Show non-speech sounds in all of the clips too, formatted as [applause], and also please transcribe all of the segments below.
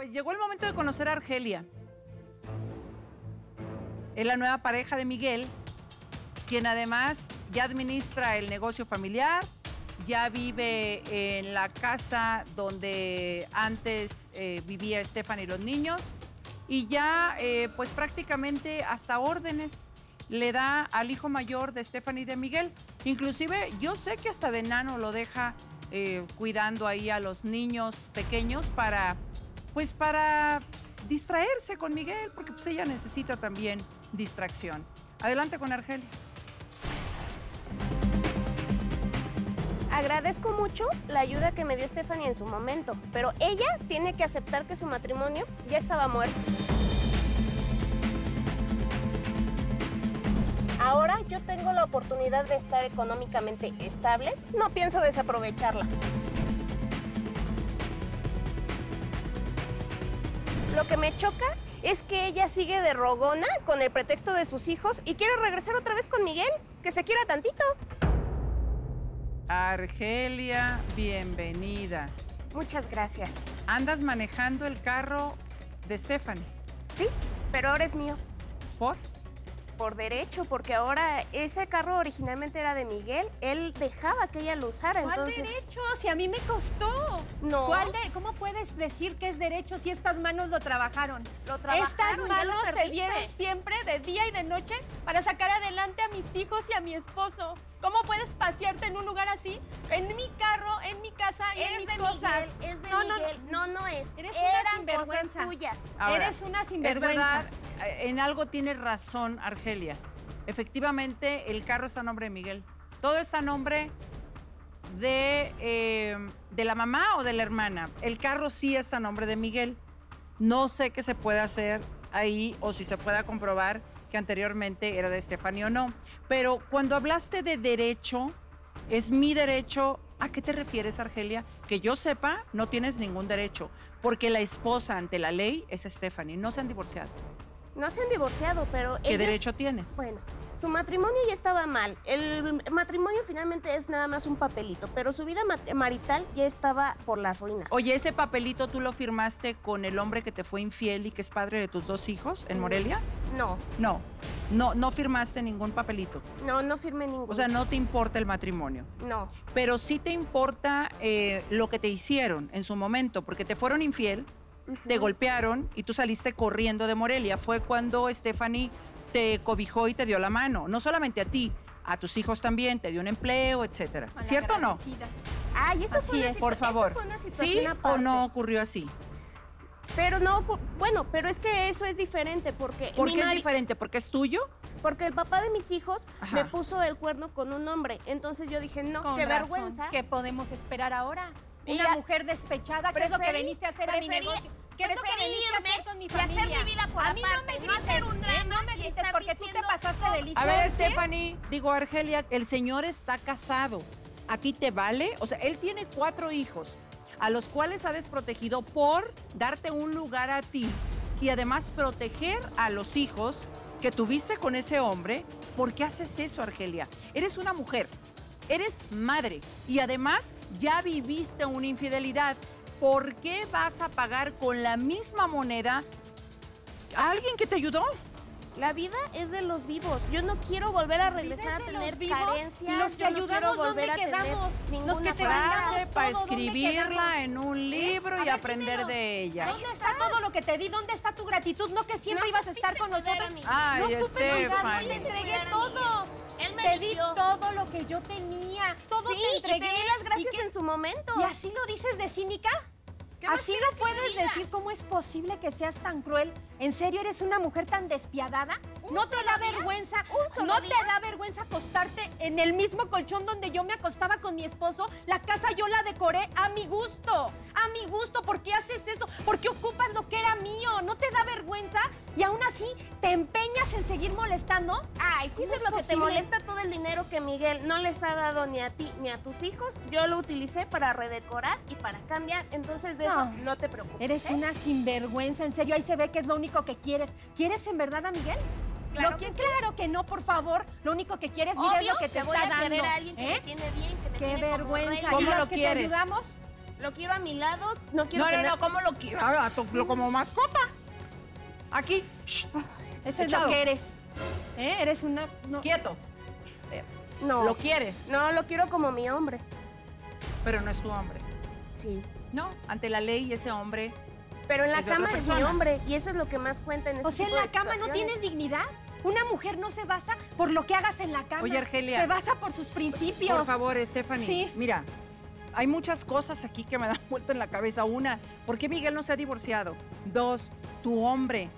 Pues llegó el momento de conocer a Argelia. Es la nueva pareja de Miguel, quien además ya administra el negocio familiar, ya vive en la casa donde antes eh, vivía Estefan y los niños y ya eh, pues prácticamente hasta órdenes le da al hijo mayor de Stephanie y de Miguel. Inclusive yo sé que hasta de nano lo deja eh, cuidando ahí a los niños pequeños para, pues para distraerse con Miguel, porque pues ella necesita también distracción. Adelante con Argelia. Agradezco mucho la ayuda que me dio Stephanie en su momento, pero ella tiene que aceptar que su matrimonio ya estaba muerto. Ahora yo tengo la oportunidad de estar económicamente estable, no pienso desaprovecharla. Lo que me choca es que ella sigue de rogona con el pretexto de sus hijos y quiere regresar otra vez con Miguel, que se quiera tantito. Argelia, bienvenida. Muchas gracias. Andas manejando el carro de Stephanie. Sí, pero ahora es mío. ¿Por? Por derecho, porque ahora ese carro originalmente era de Miguel. Él dejaba que ella lo usara, ¿Cuál entonces. derecho? Si a mí me costó. No. ¿Cuál de- ¿Cómo puedes decir que es derecho si estas manos lo trabajaron? Lo Estas trabajaron, ya lo manos se dieron siempre de día y de noche para sacar adelante a mis hijos y a mi esposo. ¿Cómo puedes pasearte en un lugar así? En mi carro, en mi casa en Es mis de cosas. Miguel, es de No, no, Miguel. No, no es. Eres una Eran cosas sinvergüenza. tuyas. Ahora, Eres una Es sinvergüenza. verdad, eh, en algo tienes razón, Argelia. Efectivamente, el carro está a nombre de Miguel. Todo está a nombre de, eh, de la mamá o de la hermana. El carro sí está a nombre de Miguel. No sé qué se puede hacer ahí o si se pueda comprobar que anteriormente era de Estefanía o no. Pero cuando hablaste de derecho, es mi derecho. ¿A qué te refieres, Argelia? Que yo sepa, no tienes ningún derecho, porque la esposa ante la ley es Stephanie, no se han divorciado. No se han divorciado, pero ¿Qué ellos- derecho tienes? Bueno, su matrimonio ya estaba mal. El matrimonio finalmente es nada más un papelito, pero su vida marital ya estaba por las ruinas. Oye, ese papelito tú lo firmaste con el hombre que te fue infiel y que es padre de tus dos hijos en Mm. Morelia? No, No, no, no firmaste ningún papelito. no, no firmé ninguno. O sea, no te importa el matrimonio. No, Pero sí te importa eh, lo que te hicieron en su momento, porque te fueron infiel, te golpearon y tú saliste corriendo de Morelia. Fue cuando Stephanie te cobijó y te dio la mano. No solamente a ti, a tus hijos también, te dio un empleo, etcétera. ¿Cierto o no? Malagradecida. Ay, eso Así fue una es. Por eso favor. fue una ¿Sí o no ocurrió así? Pero no, bueno, pero es que eso es diferente porque ¿Por qué es diferente? ¿Porque es tuyo? porque el papá de mis hijos Ajá. me puso el cuerno con un hombre. Entonces yo dije, no, Con qué razón. vergüenza. ¿Qué podemos esperar ahora? Y Una mujer despechada, ¿qué es lo que veniste a hacer a mi negocio? ¿Qué es lo que hacer con mi y hacer mi vida por a mí no me no grites, hacer un ¿eh? drama no me grites porque tú te pasaste de listo. A ver. Stephanie, digo, Argelia, el señor está casado. ¿A ti te vale? O sea, él tiene cuatro hijos, a los cuales ha desprotegido por darte un lugar a ti y además proteger a los hijos que tuviste con ese hombre. ¿Por qué haces eso, Argelia? Eres una mujer, eres madre y además ya viviste una infidelidad. ¿Por qué vas a pagar con la misma moneda a alguien que te ayudó? La vida es de los vivos. Yo no quiero volver a regresar a tener vivos carencias. y los que no ayudamos, volver ¿dónde a tener quedamos? Los ninguna que te frase. para todo, ¿dónde escribirla en un libro A y ver, aprender dímelo. de ella. ¿Dónde está todo lo que te di? ¿Dónde está tu gratitud? No que siempre No ibas a estar con nosotros. Ay, no supe cuidar, no te entregué todo. Él me Te di todo lo que yo tenía. Todo Sí, te y entregué. te di las gracias ¿Y en su momento. ¿Y así lo dices de cínica? ¿Qué más ¿Así te puedes decir? ¿Cómo es posible que seas tan cruel? ¿En serio eres una mujer tan despiadada? ¿Un ¿No te da día? vergüenza? ¿Un solo ¿No día? te da vergüenza acostarte en el mismo colchón donde yo me acostaba con mi esposo? La casa yo la decoré a mi gusto. A mi gusto. ¿Por qué haces eso? ¿Por qué ocupas lo que era mío? ¿No te da vergüenza? Y aún así te empeñas en seguir molestando. Ay, si ¿Cómo eso es es lo que te molesta todo el dinero que Miguel no les ha dado ni a ti ni a tus hijos, yo lo utilicé para redecorar y para cambiar. Entonces de No. eso no te preocupes. Eres ¿eh? una sinvergüenza, en serio. Ahí se ve que es lo único que quieres. ¿Quieres en verdad a Miguel? Claro Lo que que- sí. claro que no, por favor. Lo único que quieres, mira Obvio lo que te que voy está a dando. querer a alguien que ¿eh? me tiene bien, que me Qué tiene como vergüenza. reina. ¿Cómo ¿Y lo los que quieres? te ayudamos? Lo quiero a mi lado, no quiero No, no, tener- no, ¿cómo lo quiero? To- lo- como mascota. Aquí. Shh, Eso es lo que eres. ¿Eh? Eres una... no. Quieto. No, Lo quieres, no, lo quiero como mi hombre. pero no es tu hombre. Sí. No, ante la ley ese hombre. Pero en la Es cama es mi hombre y eso es lo que más cuenta en este O sea, en la cama no tienes dignidad. Una mujer no se basa por lo que hagas en la cama. Oye, Argelia. Se basa por sus principios. Por favor, Stephanie. Sí. Mira, hay muchas cosas aquí que me [laughs] dan vuelta en la cabeza. Una, ¿por qué Miguel no se ha divorciado? Dos, tu hombre.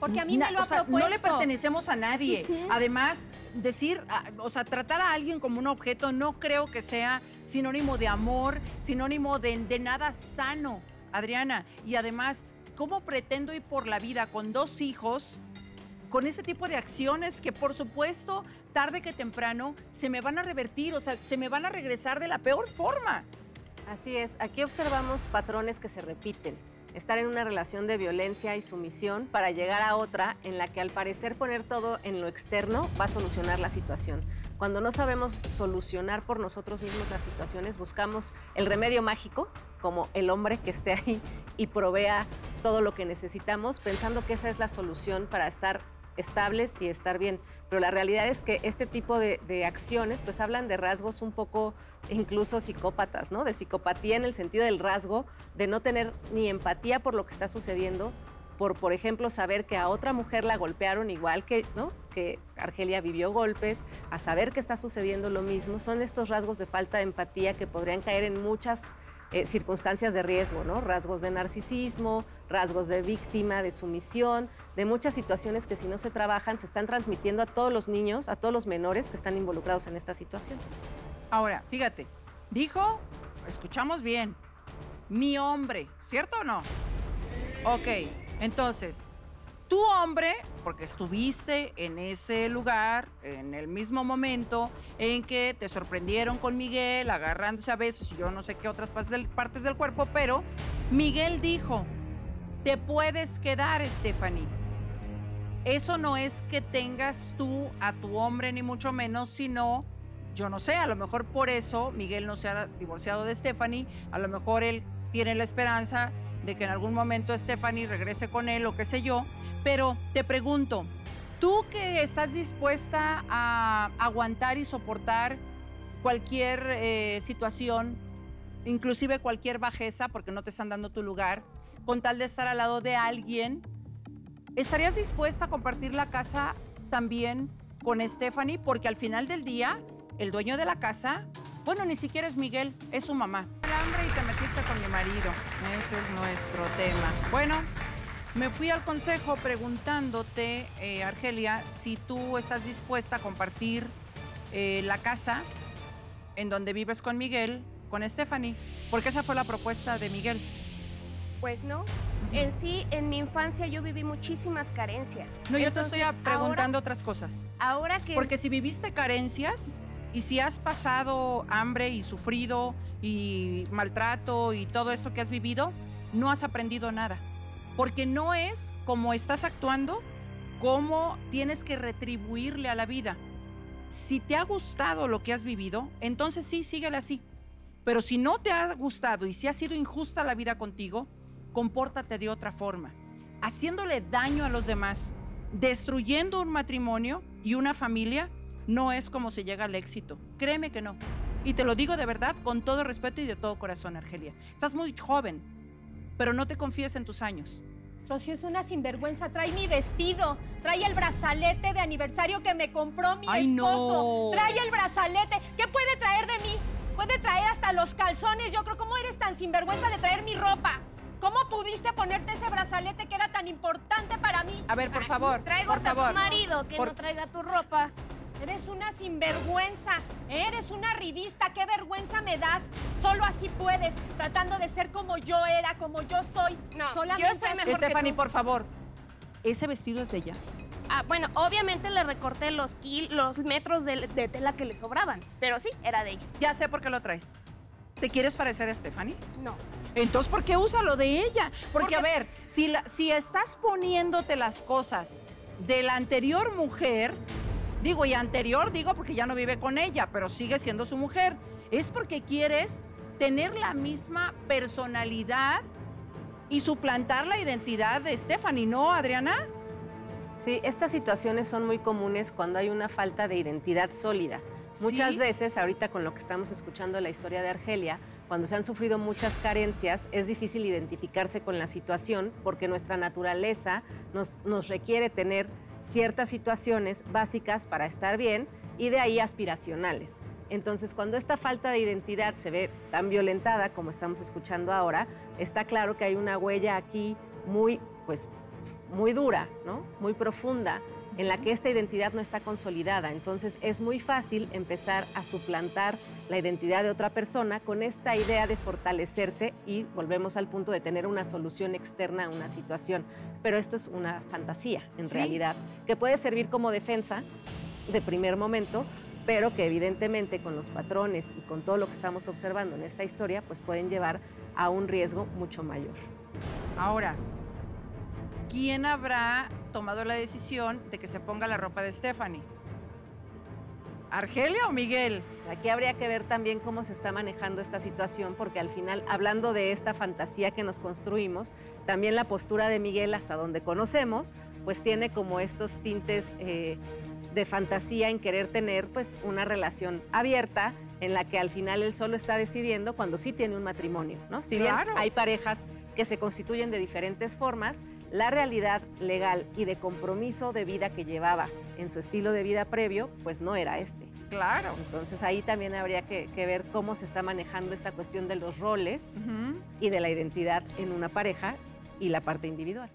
Porque a mí Na- me lo o ha sea, propuesto. No le pertenecemos a nadie. Además, decir, ah, o sea, tratar a alguien como un objeto no creo que sea sinónimo de amor, sinónimo de, de nada sano, Adriana. Y además, ¿cómo pretendo ir por la vida con dos hijos? Con ese tipo de acciones que por supuesto, tarde que temprano, se me van a revertir, o sea, se me van a regresar de la peor forma. Así es, aquí observamos patrones que se repiten. Estar en una relación de violencia y sumisión para llegar a otra en la que al parecer poner todo en lo externo va a solucionar la situación. Cuando no sabemos solucionar por nosotros mismos las situaciones, buscamos el remedio mágico, como el hombre que esté ahí y provea todo lo que necesitamos, pensando que esa es la solución para estar estables y estar bien. Pero la realidad es que este tipo de, acciones pues hablan de rasgos un poco incluso psicópatas, ¿no? De psicopatía en el sentido del rasgo de no tener ni empatía por lo que está sucediendo, por, por ejemplo, saber que a otra mujer la golpearon igual que, ¿no? Que Argelia vivió golpes, a saber que está sucediendo lo mismo. Son estos rasgos de falta de empatía que podrían caer en muchas eh, circunstancias de riesgo, ¿no? Rasgos de narcisismo, rasgos de víctima, de sumisión, de muchas situaciones que si no se trabajan se están transmitiendo a todos los niños, a todos los menores que están involucrados en esta situación. Ahora, fíjate, dijo, escuchamos bien, mi hombre, ¿cierto o no? Ok, entonces, tu hombre, porque estuviste en ese lugar, en el mismo momento en que te sorprendieron con Miguel, agarrándose a y yo no sé qué otras partes del cuerpo, pero Miguel dijo, te puedes quedar, Stephanie. Eso no es que tengas tú a tu hombre, ni mucho menos, sino yo no sé, a lo mejor por eso Miguel no se ha divorciado de Stephanie, a lo mejor él tiene la esperanza de que en algún momento Stephanie regrese con él o qué sé yo, pero te pregunto, tú que estás dispuesta a aguantar y soportar cualquier eh, situación, inclusive cualquier bajeza, porque no te están dando tu lugar, con tal de estar al lado de alguien, ¿estarías dispuesta a compartir la casa también con Stephanie? Porque al final del día, el dueño de la casa, bueno, ni siquiera es Miguel, es su mamá. Hambre y te metiste con mi marido. Ese es nuestro tema. Bueno, me fui al consejo preguntándote, eh, Argelia, si tú estás dispuesta a compartir eh, la casa en donde vives con Miguel, con Stephanie, porque esa fue la propuesta de Miguel. Pues no. En sí, en mi infancia yo viví muchísimas carencias. No, yo te estoy Entonces, preguntando otras cosas. Ahora, ahora que Porque si viviste carencias y si has pasado hambre y sufrido y maltrato y todo esto que has vivido, no has aprendido nada. Porque no es como estás actuando, como tienes que retribuirle a la vida. Si te ha gustado lo que has vivido, entonces sí, síguele así. Pero si no te ha gustado y si ha sido injusta la vida contigo, compórtate de otra forma, haciéndole daño a los demás, destruyendo un matrimonio y una familia, no es como se llega al éxito. Créeme que no. Y te lo digo de verdad, con todo respeto y de todo corazón, Argelia. Estás muy joven, pero no te confíes en tus años. Rocío es una sinvergüenza. Trae mi vestido. Trae el brazalete de aniversario que me compró mi Ay, esposo. no. Trae el brazalete. ¿Qué puede traer de mí? Puede traer hasta los calzones. Yo creo, ¿cómo eres tan sinvergüenza de traer mi ropa? ¿Cómo pudiste ponerte ese brazalete que era tan importante para mí? A ver, por favor, traigo por favor. tu marido que Por- no traiga tu ropa. Eres una sinvergüenza, eres una revista, qué vergüenza me das. Solo así puedes, tratando de ser como yo era, como yo soy. No, Solamente yo soy mejor que Stephanie, tú. por favor. Ese vestido es de ella. Ah, bueno, obviamente le recorté los kil, los metros de, de tela que le sobraban, pero sí, era de ella. Ya sé por qué lo traes. ¿Te quieres parecer a Stephanie? No. Entonces, ¿por qué usa lo de ella? Porque, Porque- a ver, si, la- si estás poniéndote las cosas de la anterior mujer, digo, y anterior digo porque ya no vive con ella, pero sigue siendo su mujer, es porque quieres tener la misma personalidad y suplantar la identidad de Stephanie, ¿no, Adriana? Sí, estas situaciones son muy comunes cuando hay una falta de identidad sólida. Muchas Sí. veces, ahorita con lo que estamos escuchando la historia de Argelia, cuando se han sufrido muchas carencias, es difícil identificarse con la situación porque nuestra naturaleza nos, nos requiere tener ciertas situaciones básicas para estar bien y de ahí aspiracionales. Entonces, cuando esta falta de identidad se ve tan violentada como estamos escuchando ahora, está claro que hay una huella aquí muy, pues, muy dura, ¿no? Muy profunda, en la que esta identidad no está consolidada. Entonces es muy fácil empezar a suplantar la identidad de otra persona con esta idea de fortalecerse y volvemos al punto de tener una solución externa a una situación. Pero esto es una fantasía, en Sí. realidad, que puede servir como defensa de primer momento, pero que evidentemente con los patrones y con todo lo que estamos observando en esta historia, pues pueden llevar a un riesgo mucho mayor. Ahora, ¿quién habrá tomado la decisión de que se ponga la ropa de Stephanie? ¿Argelia o Miguel? Aquí habría que ver también cómo se está manejando esta situación, porque al final, hablando de esta fantasía que nos construimos, también la postura de Miguel, hasta donde conocemos, pues tiene como estos tintes eh, de fantasía en querer tener pues una relación abierta en la que al final él solo está decidiendo cuando sí tiene un matrimonio, ¿no? Si bien Claro. hay parejas que se constituyen de diferentes formas, la realidad legal y de compromiso de vida que llevaba en su estilo de vida previo, pues no era este. Claro. Entonces ahí también habría que, que ver cómo se está manejando esta cuestión de los roles y de la identidad en una pareja y la parte individual.